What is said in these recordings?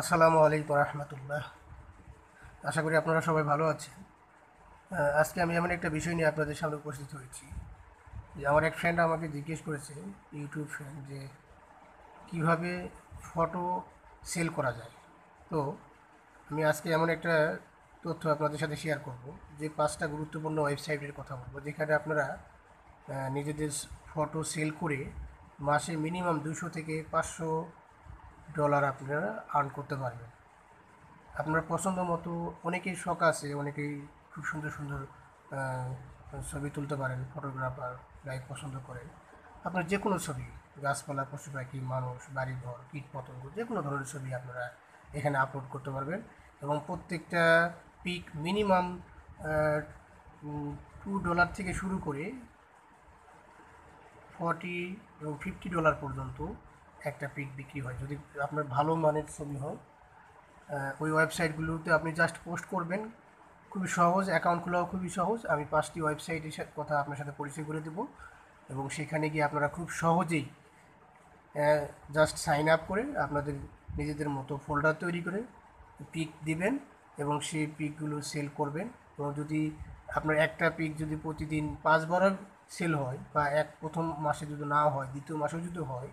আসসালামু আলাইকুম রহমতুল্লাহ। আশা করি আপনারা সবাই ভালো আছেন। আজকে আমি এমন একটা বিষয় নিয়ে আপনাদের সামনে উপস্থিত হয়েছি যে আমার এক ফ্রেন্ড আমাকে জিজ্ঞেস করেছে ইউটিউব ফ্রেন্ড যে কীভাবে ফটো সেল করা যায়? তো আমি আজকে এমন একটা তথ্য আপনাদের সাথে শেয়ার করব, যে পাঁচটা গুরুত্বপূর্ণ ওয়েবসাইটের কথা বলব, যেখানে আপনারা নিজেদের ফটো সেল করে মাসে মিনিমাম দুশো থেকে পাঁচশো ডলার আপনারা আর্ন করতে পারবেন। আপনার পছন্দ মতো অনেকেই শখ আছে, অনেকেই খুব সুন্দর সুন্দর ছবি তুলতে পারেন ফটোগ্রাফার লাইক পছন্দ করেন। আপনার যে কোনো ছবি, গাছপালা পশু পাখি মানুষ, বাড়িঘর কীট পতঙ্গ যে কোনো ধরনের ছবি আপনারা এখানে আপলোড করতে পারবেন এবং প্রত্যেকটা পিক মিনিমাম টু ডলার থেকে শুরু করে ফর্টি এবং ফিফটি ডলার পর্যন্ত একটা পিক বিক্রি হয়। যদি আপনার ভালো মানের ছবি হয় ওই ওয়েবসাইটগুলোতে আপনি জাস্ট পোস্ট করবেন। খুবই সহজ অ্যাকাউন্ট খোলাও খুবই সহজ। আমি পাঁচটি ওয়েবসাইটের সাথে কথা আপনার সাথে পরিচয় করে দেবো এবং সেখানে গিয়ে আপনারা খুব সহজেই জাস্ট সাইন আপ করে আপনাদের নিজেদের মতো ফোল্ডার তৈরি করে পিক দিবেন এবং সেই পিকগুলো সেল করবেন। এবং যদি আপনার একটা পিক যদি প্রতিদিন পাঁচবারও সেল হয় বা এক প্রথম মাসে যদি না হয়, দ্বিতীয় মাসেও যদি হয়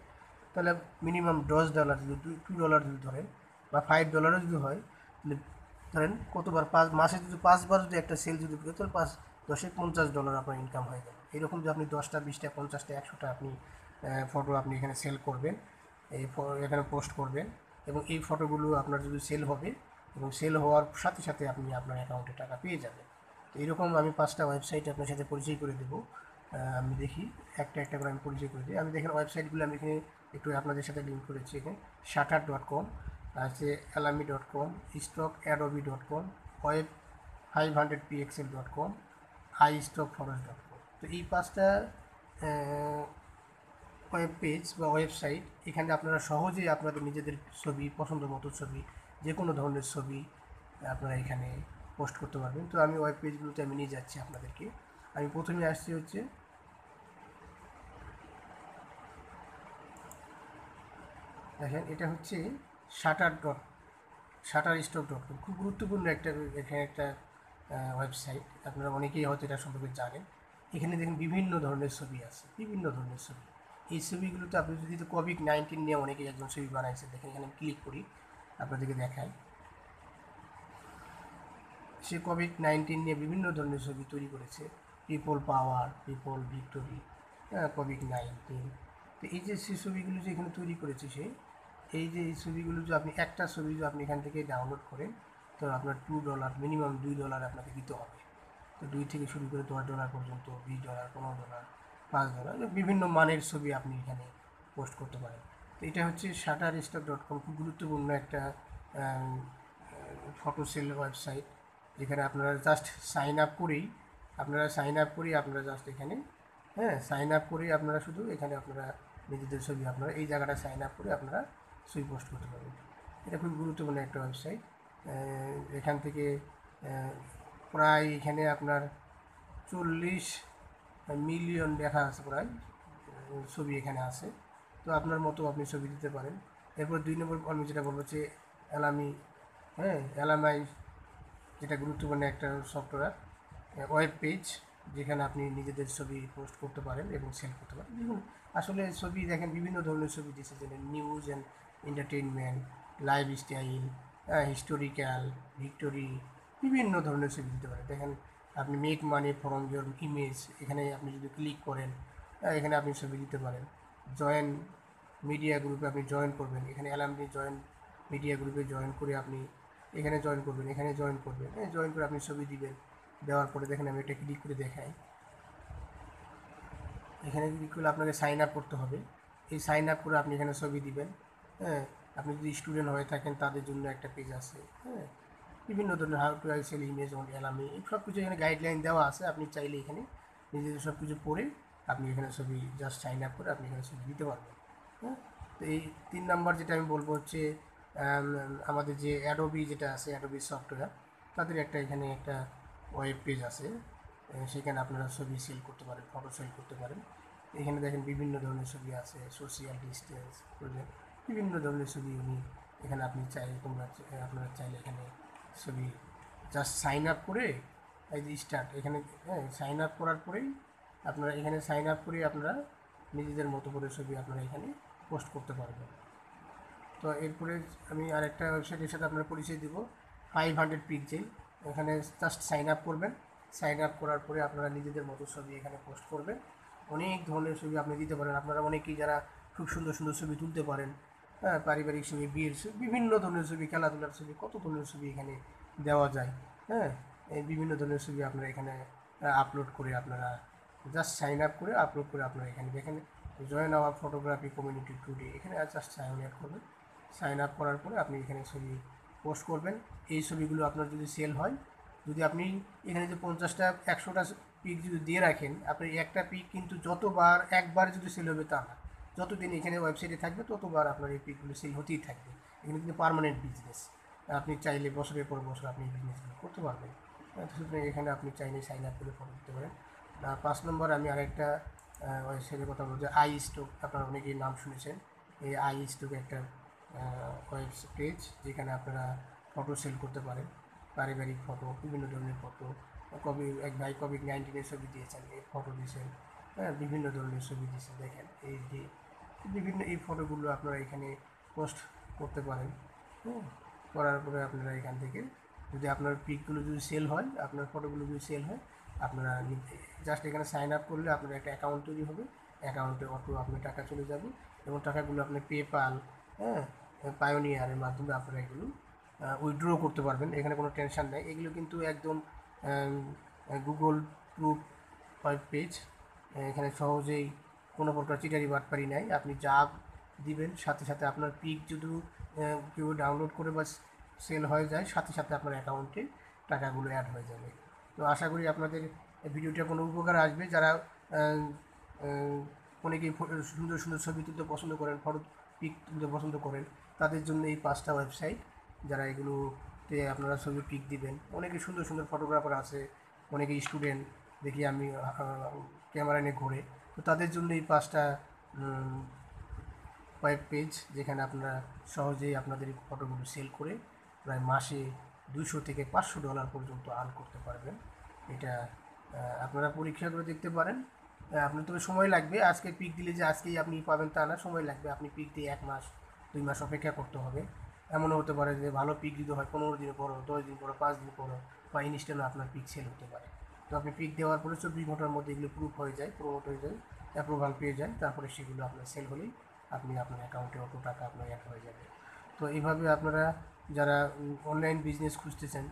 তাহলে মিনিমাম দশ ডলার যদি টু ডলার যদি ধরেন বা ফাইভ ডলারও যদি হয়, তাহলে ধরেন কতবার পাঁচ, মাসে যদি পাঁচবার যদি একটা সেল যদি করে, তাহলে পাঁচ, দশে পঞ্চাশ ডলার আপনার ইনকাম হয়ে যাবে। এরকম যে আপনি দশটা, বিশটা, পঞ্চাশটা, একশোটা আপনি ফটো আপনি এখানে সেল করবেন, এই এখানে পোস্ট করবেন এবং এই ফটোগুলো আপনার যদি সেল হবে এবং সেল হওয়ার সাথে সাথে আপনি আপনার অ্যাকাউন্টে টাকা পেয়ে যাবেন। তো এরকম আমি পাঁচটা ওয়েবসাইট আপনার সাথে পরিচয় করে দেবো। আমি দেখি, একটা একটা করে আমি পরিচয় করে দিই। আমি দেখেন ওয়েবসাইটগুলো আমি এখানে একটু আপনাদের সাথে লিঙ্ক করেছি এখানে শাটার ডট কম আছে Alamy dot com stock Adobe dot com web five hundred pixel dot com I stock forest dot com তো এই পাঁচটা ওয়েব পেজ বা ওয়েবসাইট এখানে আপনারা সহজেই আপনাদের নিজেদের ছবি পছন্দ মতো ছবি যে কোনো ধরনের ছবি আপনারা এখানে পোস্ট করতে পারবেন। তো আমি ওয়েব পেজগুলোতে আমি নিয়ে যাচ্ছি আপনাদেরকে। আমি প্রথমে আসছি হচ্ছে দেখেন, এটা হচ্ছে shutter dot, shutter stock dot com. খুব গুরুত্বপূর্ণ একটা, এখানে একটা ওয়েবসাইট আপনারা অনেকেই হয়তো এটা সম্পর্কে জানেন। এখানে দেখেন বিভিন্ন ধরনের ছবি আছে, বিভিন্ন ধরনের ছবি। এই ছবিগুলোতে আপনি যদি কোভিড নাইন্টিন নিয়ে অনেকেই একজন ছবি বানাইছে, দেখেন এখানে ক্লিক করি, আপনাদেরকে দেখাই। সে কোভিড নাইন্টিন নিয়ে বিভিন্ন ধরনের ছবি তৈরি করেছে। People power people victory covid nineteen তো এই যে সে ছবিগুলো যে এখানে তৈরি করেছে সে এই যে এই ছবিগুলো যে আপনি, একটা ছবি যদি আপনি এখান থেকে ডাউনলোড করেন, তো আপনার টু ডলার মিনিমাম দুই ডলার আপনাকে দিতে হবে। তো দুই থেকে শুরু করে দশ ডলার পর্যন্ত, বিশ ডলার পনেরো ডলার পাঁচ ডলার বিভিন্ন মানের ছবি আপনি এখানে পোস্ট করতে পারেন। তো এটা হচ্ছে শাটার স্টক ডট কম খুব গুরুত্বপূর্ণ একটা ফটো সেল ওয়েবসাইট যেখানে আপনারা জাস্ট সাইন আপ করেই, আপনারা সাইন আপ করেই আপনারা জাস্ট এখানে হ্যাঁ সাইন আপ করেই আপনারা শুধু এখানে আপনারা নিজেদের ছবি আপনারা, এই জায়গাটা সাইন আপ করে আপনারা ছবি পোস্ট করতে পারবেন এটা খুব গুরুত্বপূর্ণ একটা ওয়েবসাইট এখান থেকে প্রায় এখানে আপনার চল্লিশ মিলিয়ন দেখা আছে প্রায় ছবি এখানে আছে। তো আপনার মতো আপনি ছবি দিতে পারেন। এরপর দুই নম্বর আমি যেটা বলব যে অ্যালামি হ্যাঁ অ্যালামাই যেটা গুরুত্বপূর্ণ একটা সফটওয়্যার ওয়েব পেজ যেখানে আপনি নিজেদের ছবি পোস্ট করতে পারেন এবং সেল করতে পারেন। দেখুন, আসলে ছবি দেখেন, বিভিন্ন ধরনের ছবি দিচ্ছে যেমন news and entertainment life style historical victory বিভিন্ন ধরনের ছবি দিতে পারেন দেখেন, আপনি make money from your image এখানে আপনি যদি ক্লিক করেন এখানে আপনি ছবি দিতে পারেন। জয়েন মিডিয়া গ্রুপে আপনি জয়েন করবেন। এখানে অ্যালামনি জয়েন মিডিয়া গ্রুপে জয়েন করে আপনি এখানে জয়েন করবেন, এখানে জয়েন করবেন। হ্যাঁ জয়েন করে আপনি ছবি দিবেন। দেওয়ার পরে দেখেন, আমি এটা ক্লিক করে দেখাই। এখানে ক্লিক করলে আপনাকে সাইন আপ করতে হবে। এই সাইন আপ করে আপনি এখানে ছবি দিবেন। হ্যাঁ আপনি যদি স্টুডেন্ট হয়ে থাকেন, তাদের জন্য একটা পেজ আছে হ্যাঁ। বিভিন্ন ধরনের how to I sell image on এই সব কিছু এখানে গাইডলাইন দেওয়া আছে। আপনি চাইলে এখানে নিজেদের সব কিছু পড়ে আপনি এখানে ছবি জাস্ট সাইন আপ করে আপনি এখানে ছবি দিতে পারবেন হ্যাঁ। তো এই তিন নাম্বার যেটা আমি বলব হচ্ছে আমাদের যে অ্যাডোবি যেটা আছে অ্যাডোবি সফটওয়্যার তাদের একটা এখানে একটা ওয়েব পেজ আছে। সেখানে আপনারা ছবি সেল করতে পারেন ফটো সেল করতে পারেন। এখানে দেখেন বিভিন্ন ধরনের ছবি আছে সোশিয়াল ডিস্টেন্স বিভিন্ন ধরনের ছবি উনি এখানে আপনি চাই, তোমরা আপনারা চাইলে এখানে ছবি জাস্ট সাইন আপ করে এই যে স্টার্ট এখানে হ্যাঁ সাইন আপ করার পরেই আপনারা এখানে সাইন আপ করে আপনারা নিজেদের মতো করে ছবি আপনারা এখানে পোস্ট করতে পারবেন। তো এরপরে আমি আরেকটা ওয়েবসাইটের সাথে আপনার পরিচয় দিব ফাইভ হান্ড্রেড পিকজেল এখানে জাস্ট সাইন আপ করবেন। সাইন আপ করার পরে আপনারা নিজেদের মতো ছবি এখানে পোস্ট করবেন। অনেক ধরনের ছবি আপনি দিতে পারেন, আপনারা অনেকেই যারা খুব সুন্দর সুন্দর ছবি তুলতে পারেন পারিবারিক ছবি, বিয়ের ছবি, বিভিন্ন ধরনের ছবি, খেলাধুলার ছবি, কত ধরনের ছবি এখানে দেওয়া যায় হ্যাঁ? এই বিভিন্ন ধরনের ছবি আপনারা এখানে আপলোড করে আপনারা জাস্ট সাইন আপ করে আপলোড করে আপনারা এখানে দেখেন। Join our photography community today এখানে জাস্ট সাইন আপ করবেন। সাইন আপ করার পরে আপনি এখানে ছবি পোস্ট করবেন। এই ছবিগুলো আপনার যদি সেল হয়, যদি আপনি এখানে যে পঞ্চাশটা একশোটা পিক যদি দিয়ে রাখেন, আপনি একটা পিক কিন্তু যতবার, একবার যদি সেল হবে তা না। যতদিন এখানে ওয়েবসাইটে থাকবে, ততবার আপনার এই পিকগুলো সেল হতেই থাকবে। এখানে কিন্তু পার্মানেন্ট বিজনেস আপনি চাইলে বছরের পর বছর আপনি এই বিজনেসগুলো করতে পারবেন। সুতরাং এখানে আপনি চাইলে সাইন আপ করে ফটো দিতে পারেন। আর পাঁচ নম্বর, আমি আরেকটা ওয়েবসাইটের কথা বলব যে আই স্টক আপনারা অনেকেই নাম শুনেছেন। এই আই স্টক একটা ওয়েব পেজ যেখানে আপনারা ফটো সেল করতে পারেন। পারিবারিক ফটো বিভিন্ন ধরনের ফটো কবি, এক ভাই কোভিড নাইন্টিনের ছবি দিয়েছেন, এই ফটো দিয়েছেন। হ্যাঁ বিভিন্ন ধরনের ছবি দিয়েছেন দেখেন, এই যে বিভিন্ন এই ফটোগুলো আপনারা এখানে পোস্ট করতে পারেন হ্যাঁ করার পরে আপনারা এখান থেকে যদি আপনার পিকগুলো যদি সেল হয়, আপনার ফটোগুলো যদি সেল হয়, আপনারা জাস্ট এখানে সাইন আপ করলে আপনার একটা অ্যাকাউন্ট তৈরি হবে অ্যাকাউন্টে অটো আপনার টাকা চলে যাবে এবং টাকাগুলো আপনি পেপাল হ্যাঁ পায়োনিয়ারের মাধ্যমে আপনারা এগুলো উইথড্র করতে পারবেন, এখানে কোনো টেনশন নেই, এগুলো কিন্তু একদম গুগল প্রুফ পেজ এখানে সহজেই কোনো প্রকার চিটারি বাটপারি নাই। আপনি যা দিবেন, সাথে সাথে আপনার পিক যদি কেউ ডাউনলোড করে বা সেল হয়ে যায়, সাথে সাথে আপনার অ্যাকাউন্টে টাকাগুলো অ্যাড হয়ে যাবে। তো আশা করি আপনাদের ভিডিওটা কোনো উপকার আসবে। যারা অনেকেই সুন্দর সুন্দর ছবি তুলতে পছন্দ করেন, ফটো, পিক তুলতে পছন্দ করেন, তাদের জন্য এই পাঁচটা ওয়েবসাইট যারা এগুলোতে আপনারা ছবি, পিক দিবেন। অনেকে সুন্দর সুন্দর ফটোগ্রাফার আছে, অনেকে স্টুডেন্ট দেখি আমি ক্যামেরা নিয়ে ঘুরে। তো তাদের জন্য এই পাঁচটা কয়েক পেজ যেখানে আপনারা সহজেই আপনাদের এই ফটোগুলো সেল করে প্রায় মাসে দুশো থেকে পাঁচশো ডলার পর্যন্ত আর্ন করতে পারবেন। এটা আপনারা পরীক্ষা করে দেখতে পারেন। আপনার তবে সময় লাগবে। আজকে পিক দিলে যে আজকেই আপনি পাবেন তা না, সময় লাগবে। আপনি পিক দিয়ে এক মাস, দুই মাস অপেক্ষা করতে হবে। এমনও হতে পারে যে ভালো পিক দিতে হয়, পনেরো দিন পরও, দশ দিন পরও, পাঁচ দিন পরও, বা ইনস্ট্যান্টও আপনার পিক সেল হতে পারে। তো আপনি পিক দেওয়ার পরে চব্বিশ ঘণ্টার মধ্যে এগুলো প্রুফ হয়ে যায় প্রমোট হয়ে যায় অ্যাপ্রুভাল পেয়ে যায়, তারপরে সেগুলো আপনার সেল হলেই আপনি আপনার অ্যাকাউন্টে অত টাকা আপনার অ্যাড হয়ে যাবে। তো এইভাবে আপনারা যারা অনলাইন বিজনেস খুঁজতেছেন,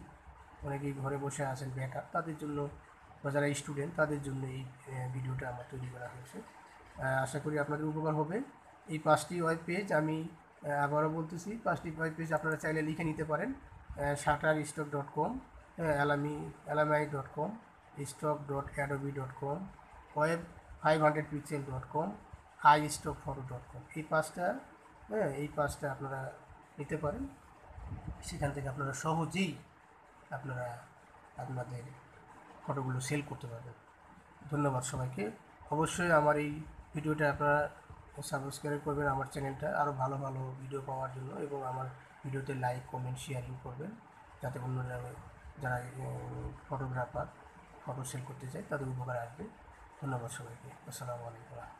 অনেকেই ঘরে বসে আছেন বেকার তাদের জন্য বা যারা স্টুডেন্ট তাদের জন্য এই ভিডিওটা আমার তৈরি করা হয়েছে। আশা করি আপনাদের উপকার হবে। এই পাঁচটি ওয়েব পেজ আমি আবারও বলতেছি, পাঁচটি ওয়েব পেজ আপনারা চাইলে লিখে নিতে পারেন shutterstock dot com Alamy Alamy dot com stock dot Adobe dot com web five hundred pixel dot com iStock photo dot com এই পাঁচটা হ্যাঁ এই পাঁচটা আপনারা নিতে পারেন। সেখান থেকে আপনারা সহজেই আপনারা আপনাদের ফটোগুলো সেল করতে পারবেন। ধন্যবাদ সবাইকে। অবশ্যই আমার এই ভিডিওটা আপনারা সাবস্ক্রাইব করবেন আমার চ্যানেলটা আরও ভালো ভালো ভিডিও পাওয়ার জন্য এবং আমার ভিডিওতে লাইক, কমেন্ট, শেয়ারিং করবেন। যাতে অন্যরা, যারা ফটোগ্রাফার ফটো সেল করতে চায় তাদের উপকার আসবে। ধন্যবাদ সবাইকে। আসসালামু আলাইকুম।